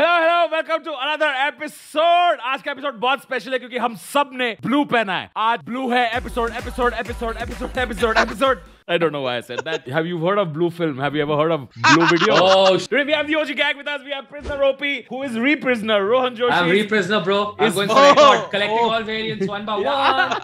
Hello hello welcome to another episode आज का episode बहुत स्पेशल है क्योंकि हम सबने ब्लू पहना है। आज ब्लू है episode episode episode episode episode episode I don't know why I said that. Have you heard of Blue film? Have you ever heard of Blue video? Oh, sh- Today we have the OG gang with us. We have Prisoner OP, who is re-prisoner, Rohan Joshi. I'm re-prisoner, bro. I'm Is- going for Oh, record, collecting oh. all variants one by one.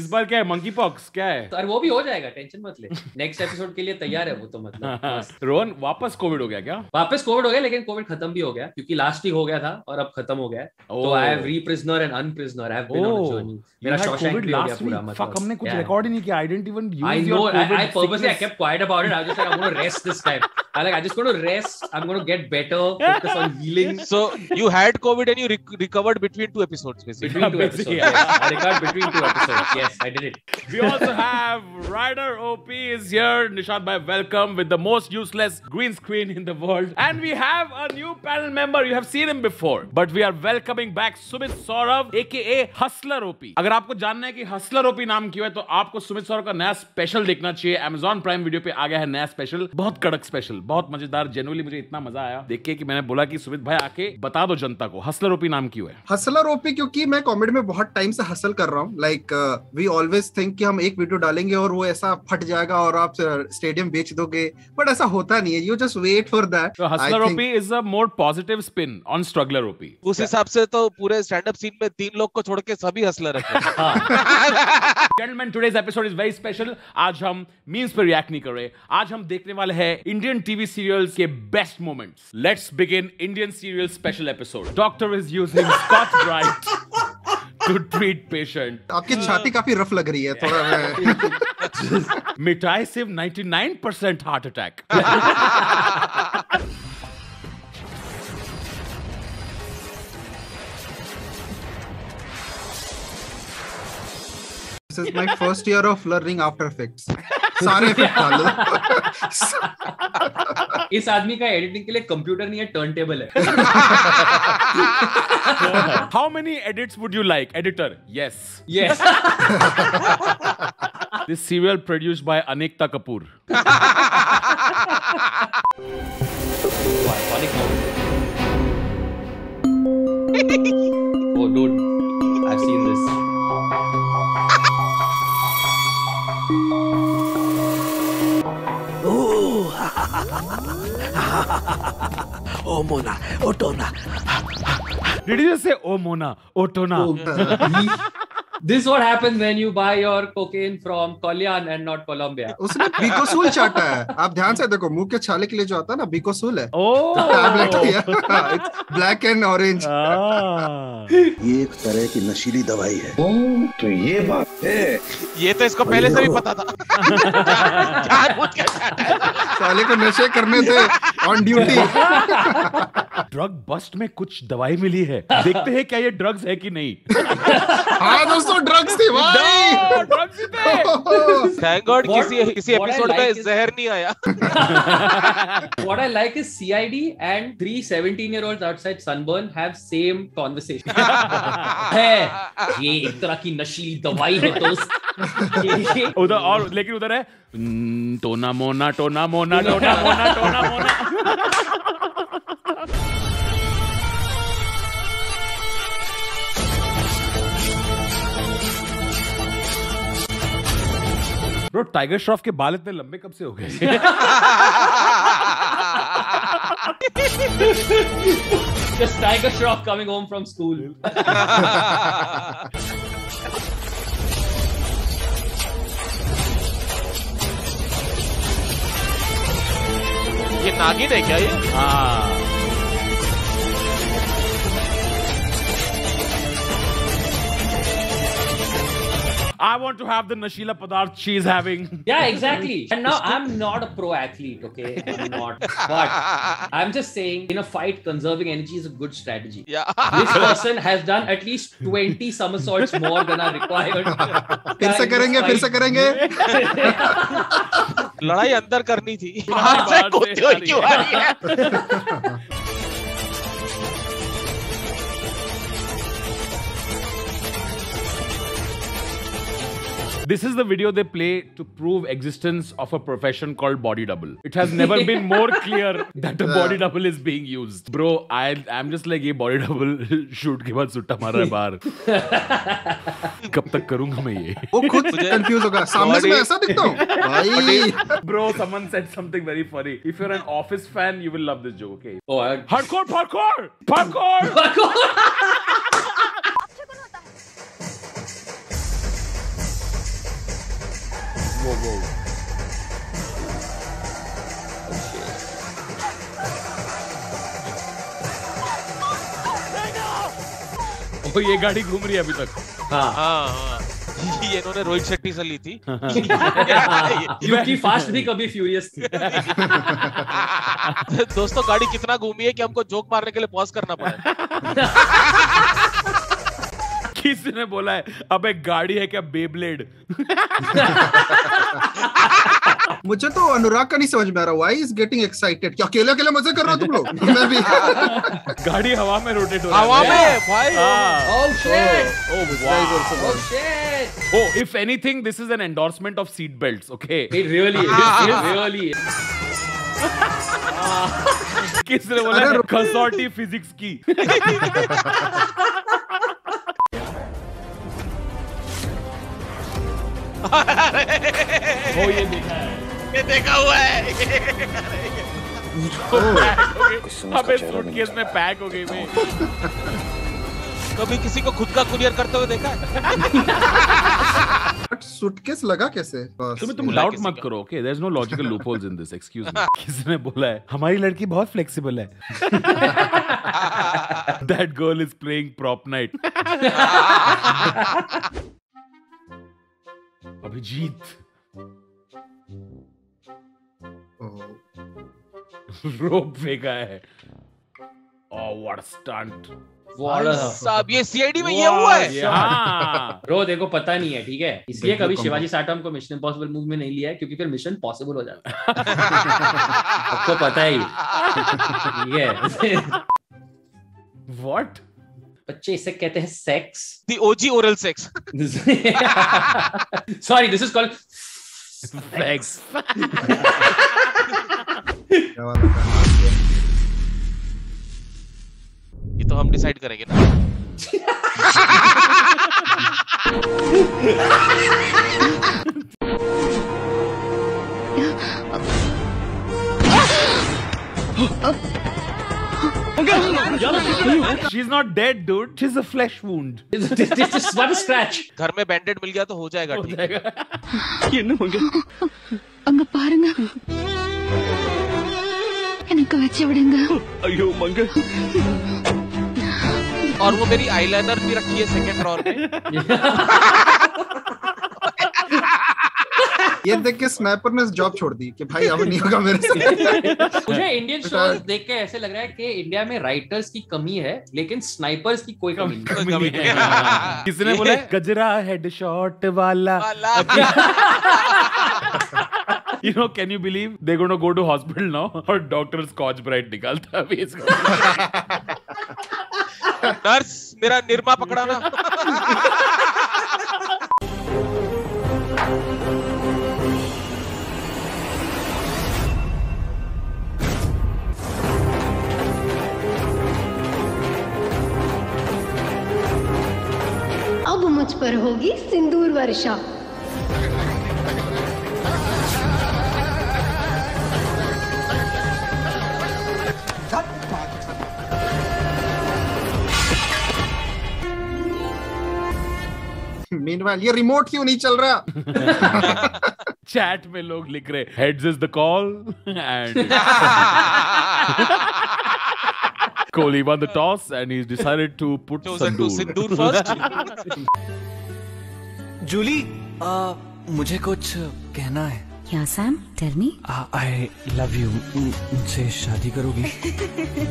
इस बार क्या है monkey pox क्या है और वो भी हो जाएगा टेंशन मत ले नेक्स्ट एपिसोड के लिए तैयार है वो तो मतलब। रोहन वापस कोविड हो गया क्या वापस कोविड हो गया लेकिन कोविड खत्म भी हो गया क्योंकि लास्ट ही हो गया था और अब खत्म हो गया है। तो Oh. I have re prisoner and unprisoner I have been on a journey मेरा शॉशैंक भी हो गया पूरा फक मतलब हमने कुछ. रिकॉर्ड ही नहीं किया I didn't even I use. Your I purposely I kept quiet about it. I was just like, I'm going to rest this time. I like, I just going to rest. I'm going to get better. Focus on healing. So you had COVID and you rec- recovered between two episodes, basically. Between two Basically, episodes. yeah. Yes. I record between two episodes. Yes, I did it. We also have Ryder OP is here. Nishad Bhai, welcome with the most useless green screen in the world. And we have a new panel member. You have seen him before, but we are welcoming back Sumit Saurav, aka Hustler OP. अगर आपको जानना है कि Hustler OP नाम क्यों है तो आपको सुमित सौरभ का नया स्पेशल देखना चाहिए Amazon प्राइम वीडियो पे आ गया है नया स्पेशल बहुत कड़क स्पेशल बहुत मज़ेदार जेनुअली मुझे इतना मज़ा आया। देख के कि मैंने बोला कि सुमित भाई आके बता दो जनता को हसलर ओपी नाम क्यों है? हसलर ओपी क्योंकि मैं कॉमेडी में बहुत टाइम से हसल कर रहा हूँ। लाइक वी ऑलवेज थिंक कि हम एक वीडियो डालेंगे और वो ऐसा फट जाएगा और आप स्टेडियम बेच दोगे। बट ऐसा होता नहीं है। You just wait for that hustler OP is a more positive spin on struggler OP. उस हिसाब से तो पूरे स्टैंड अप सीन में तीन लोग को छोड़ के सभी हंसलर रखे gentleman today's episode is very special आज हम मीम्स पे रिएक्ट नहीं कर रहे। आज हम देखने वाले हैं इंडियन टीवी सीरियल्स के best moments let's begin Indian serial special episode doctor is using Scotch Brite to treat patient आपकी छाती काफी रफ लग रही है थोड़ा मैं मिठाई सिर्फ 99% heart attack this is my first year of learning after effects सारे इफ़ेक्ट डालो। इस आदमी का एडिटिंग के लिए कंप्यूटर नहीं है टर्न टेबल है। How many edits would you like editor yes yes this serial produced by अनेकता Kapoor oh dude i've seen this. Oh Mona, Otona. Did you just say oh Mona, this what happens when you buy your cocaine from Kalyan and not Colombia. उसने Becosules चाटा है। आप ध्यान से देखो मुँह के छाले के लिए जो आता है ना बीकोसूल है। Oh. Tablet it's black and orange. ये एक तरह की नशीली दवाई है। ओ, तो ये बात है। ये तो इसको पहले से भी पता था। जानबूझ के चाटा है। साले को नशे करने थे ऑन ड्यूटी ड्रग बस्ट में कुछ दवाई मिली है। देखते हैं क्या ये ड्रग्स है कि नहीं। हाँ दोस्तों ड्रग्स थी भाई। ड्रग्स ही थे। थैंक गॉड किसी किसी एपिसोड में जहर नहीं आया। What I like is CID and three 17 year olds outside Sunburn have same conversation. है। ये एक तरह की नशीली दवाई है दोस्त उधर और लेकिन उधर है "हम्म, टोना मोना टोना मोना टोना मोना टोना मोना। ब्रो टाइगर श्रॉफ के बाल इतने लंबे कब से हो गए just Tiger Shroff coming home from school. ये नागिन है क्या ये हाँ I want to have the Nashila Padarth she's having. Yeah, exactly. And now I'm not a pro athlete, okay? I'm not. But I'm just saying, in a fight, conserving energy is a good strategy. या This person has done at least 20 somersaults more than are required. फिर से करेंगे फिर से करेंगे लड़ाई अंदर करनी थी बाहर बाहर से से कूदती आ हुई रही क्यों आ रही है This is the video they play to prove existence of a profession called body double. It has never been more clear that a body double is being used. Bro, I I'm just like ये body double shoot के बाद सुट्टा मार रहा है बाहर कब तक करूंगा मैं ये वो खुद कंफ्यूज होगा सामने से मैं ऐसा दिखता हूँ भाई Bro, someone said something very funny. If you're an office fan, you will love this joke. Okay. Oh, I... Hardcore parkour! Parkour! Whoa, whoa. ओ ये गाड़ी घूम रही है अभी तक। हाँ। हाँ हाँ। ये इन्होंने रोहित शेट्टी से ली थी। क्योंकि फास्ट भी कभी फ्यूरियस थी। दोस्तों गाड़ी कितना घूमी है कि हमको जोक मारने के लिए पॉज करना पड़ा? किसी ने बोला है अब एक गाड़ी है क्या बेब्लेड मुझे तो अनुराग का नहीं समझ में आ रहा व्हाई इज़ गेटिंग एक्साइटेड क्या अकेले अकेले मज़े कर रहे हो तुम लोग मैं भी गाड़ी हवा में रोटेट हो रहा हवा में भाई हाँ। Oh! Oh, wow. Oh shit! Oh, if anything, this is an endorsement of seat belts. Okay. It really is. It really is. किसने बोला कसौटी फिजिक्स की ओ ये देखा है। ये देखा हुआ है। अबे सूटकेस में पैक हो गई मैं कभी किसी को खुद का कुरियर करते हुए देखा है? बट सूटकेस लगा कैसे? तुम्हें तुम डाउट मत करो okay there is no logical loopholes in this excuse me किसने बोला है हमारी लड़की बहुत फ्लेक्सिबल है. That girl is playing prop night Abhijeet. Rope फेंका है। व्हाट स्टंट साहब ये सीआईडी में ये हुआ है? हाँ। Bro, देखो पता नहीं है ठीक है? इसलिए कभी शिवाजी साटम को मिशन इम्पॉसिबल मूव में नहीं लिया है क्योंकि फिर मिशन पॉसिबल हो जाता है। आपको पता ही ठीक है। व्हाट बच्चे इसे कहते हैं sex the OG oral sex sorry this is called है? ये तो हम डिसाइड करेंगे ना। She's not dead, dude. She's a flesh wound. this is one scratch घर में बैंडेड मिल गया तो हो जाएगा हो ठीक जाएगा அங்க பாருங்க எனக்கு வச்சு விடுங்க और वो मेरी आईलाइनर भी रखी है सेकंड ड्रॉर में ये देख के स्नाइपर ने जॉब छोड़ दी कि भाई अब नहीं होगा मेरे से मुझे इंडियन शोज़ देख के ऐसे लग रहा है कि इंडिया में राइटर्स की कमी है लेकिन स्नाइपर्स की कोई कमी नहीं कमी नहीं है। किसने बोला? गजरा हेड शॉट वाला। you know can you believe? They're going to go to hospital now और डॉक्टर स्कॉच ब्राइट निकालता है अभी इसको। नर्स मेरा निरमा पकड़ा ना। मुझ पर होगी सिंदूर वर्षा। मीनवाइल ये रिमोट क्यों नहीं चल रहा? चैट में लोग लिख रहे heads is the call and Kohli won the toss and he decided to put chosen to first. Julie, uh, Julie मुझे कुछ कहना है क्या Sam tell me I love you मुझसे शादी करोगी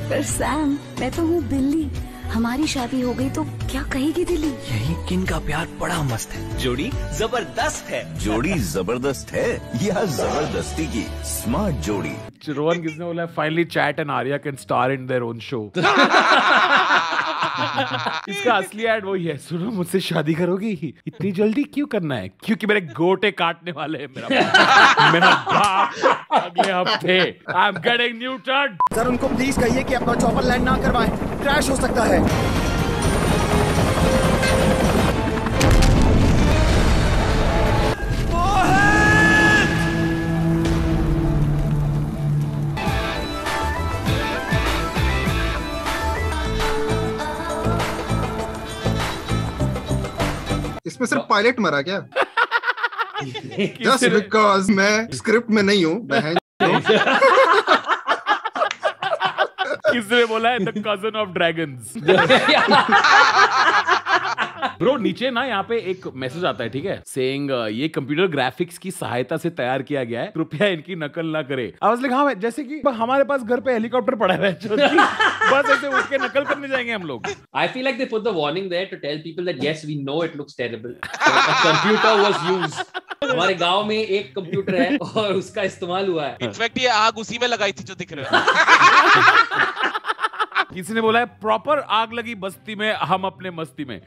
पर सैम मैं तो हूँ बिल्ली हमारी शादी हो गई तो क्या कहेगी दिल्ली? यही किन का प्यार बड़ा मस्त है? जोड़ी ज़बरदस्त है। जोड़ी ज़बरदस्त है या ज़बरदस्ती की? स्मार्ट जोड़ी। रोहन किसने बोला finally chat and Arya can star in their own show इसका असली एड वही है। सुनो, मुझसे शादी करोगी? इतनी जल्दी क्यों करना है? क्योंकि मेरे गोटे काटने वाले हैं मेरा मेरा अगले हफ़्ते। I am getting new turn sir, उनको प्लीज़ कहिए कि अपना चॉपर लैंड ना करवाएँ। क्रैश हो सकता है। पायलट मरा क्या? जस्ट बिकॉज़ मैं स्क्रिप्ट में नहीं हूँ बहन। किसने बोला है? The cousin of dragons bro नीचे ना यहाँ पे एक मैसेज आता है ठीक है? सेइंग ये कंप्यूटर ग्राफिक्स की सहायता से तैयार किया गया है कृपया इनकी नकल ना करे। आई वाज लाइक हाँ जैसे कि हमारे पास घर पे हेलीकॉप्टर पड़ा है बस ऐसे उठ के नकल करने जाएँगे हम लोग। I feel like they put the warning there to tell people that yes, we know it looks terrible. A computer was used. हमारे गाँव में एक कंप्यूटर है और उसका इस्तेमाल हुआ है। इनफैक्ट ये आग उसी में लगाई थी जो दिख रहा है। किसी ने बोला है प्रॉपर आग लगी बस्ती में हम अपने मस्ती में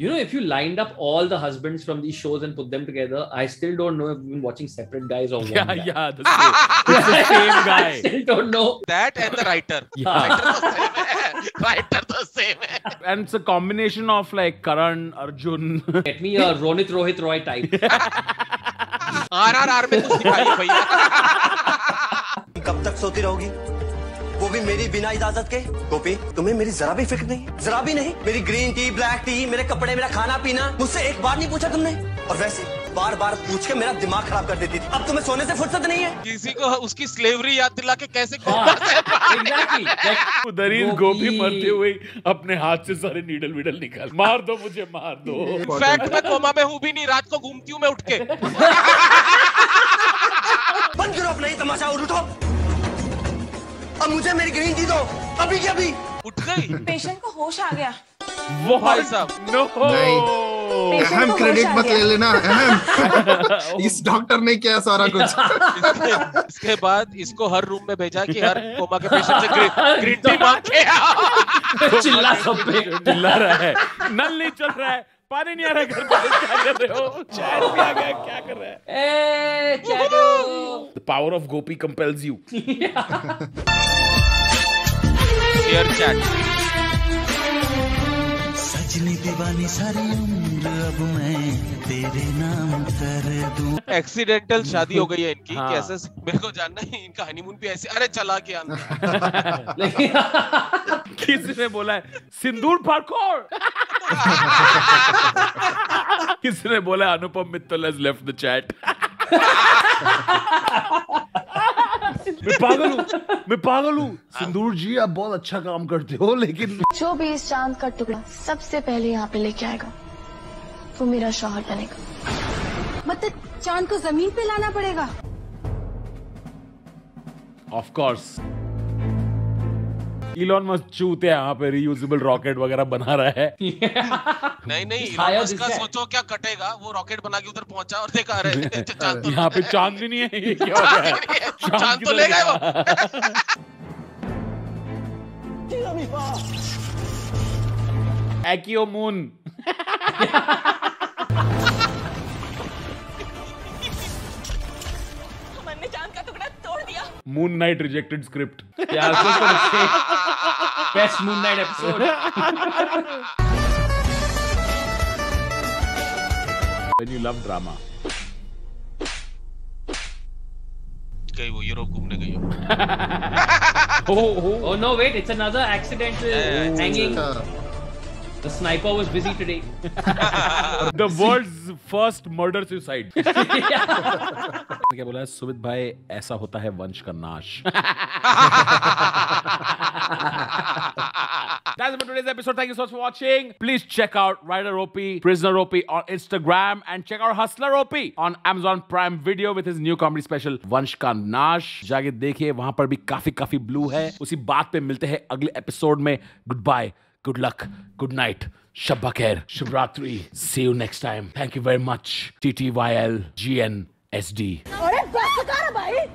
You know, if you lined up all the husbands from these shows and put them together, I still don't know if we've been watching separate guys or one yeah guy. yeah the same, it's the same guy. I still don't know. That and the writer Yeah. Writer तो same है writer तो and it's a combination of like Karan Arjun Get me a Ronit Rohit Roy type. RRR में कुछ दिखाइए भैया कब तक सोती रहोगी? वो भी मेरी बिना इजाज़त के? गोपी तुम्हें मेरी जरा भी फ़िक्र नहीं? जरा भी नहीं? मेरी ग्रीन टी ब्लैक टी मेरे कपड़े मेरा खाना पीना मुझसे एक बार नहीं पूछा तुमने? और वैसे बार बार पूछ के मेरा दिमाग खराब कर देती थी। अब तुम्हें सोने से फुर्सत नहीं है? किसी को उसकी स्लेवरी याद दिला के कैसे हाँ. उधर ही गोपी। गोपी मरते हुए अपने हाथ से सारे नीडल विडल निकाल। मार दो मुझे मार दो। इनफैक्ट मैं कोमा में हूँ भी नहीं रात को घूमती हूँ मैं उठ के। बंद करो अपना ये तमाशा और उठो। अब मुझे मेरी ग्रीन टी दो। अभी के अभी। उठ गई। पेशेंट को होश आ गया। वो भाई साहब। नो अहम क्रेडिट मत ले लेना अहम। इस डॉक्टर ने किया सारा कुछ। इसके, इसके बाद इसको हर रूम में भेजा कि हर कोमा के पेशेंट से ग्रीन, ग्रीन टी मांग के चिल्ला सब पे। चिल्ला रहा है। नल नहीं चल रहा है। पानी नहीं आ रहा घर पे क्या कर रहे हो। चैन भी आ गया क्या कर रहा है? Eh, Chago. The power of Gopi compels you. ShareChat सजनी दीवानी सारी उम्र अब मैं तेरे नाम कर दूँ। एक्सीडेंटल शादी हो गई है इनकी हाँ। कैसे मेरे को जानना है इनका हनीमून भी ऐसे अरे चला के आना किसी ने बोला है? सिंदूर पार्कोर किसी ने बोला Anupam Mittal has left the chat. मैं पागल हूँ मैं पागल हूँ। सिंदूर जी आप बहुत अच्छा काम करते हो लेकिन जो भी इस चाँद का टुकड़ा सबसे पहले यहाँ पे लेके आएगा वो मेरा शौहर बनेगा। मतलब चाँद को ज़मीन पे लाना पड़ेगा? ऑफ़ कोर्स इलॉन मस्क चूते यहाँ पे रियूजेबल रॉकेट वगैरह बना रहा है। नहीं नहीं इलॉन मस्क का सोचो क्या कटेगा वो रॉकेट बना के उधर पहुँचा और देखा अरे तो यहाँ पे चाँद भी नहीं है ये क्या हो गया? चाँद तो ले गए वो? एक्यो मैंने Moon Knight rejected script Yeah, I was just gonna say best Moon Knight episode. when you love drama गई वो यूरोप घूमने गई हो oh, oh. Oh no, wait, it's another accidental Yeah, hanging. The sniper was busy today. the world's first murder suicide क्या बोला है सुमित भाई ऐसा होता है वंश का नाश That's it for today's episode. Thank you so much for watching. Please check out Rider OP, Prisoner OP on Instagram, and check out Hustler OP on Amazon Prime Video with his new comedy special Vansh का नाश जाके देखिए वहाँ पर भी काफ़ी काफ़ी blue है उसी बात पे मिलते हैं अगले एपिसोड में good bye good luck good night शब्बा खैर Shivratri see you next time thank you very much T T Y L G N S D अरे बस कर भाई।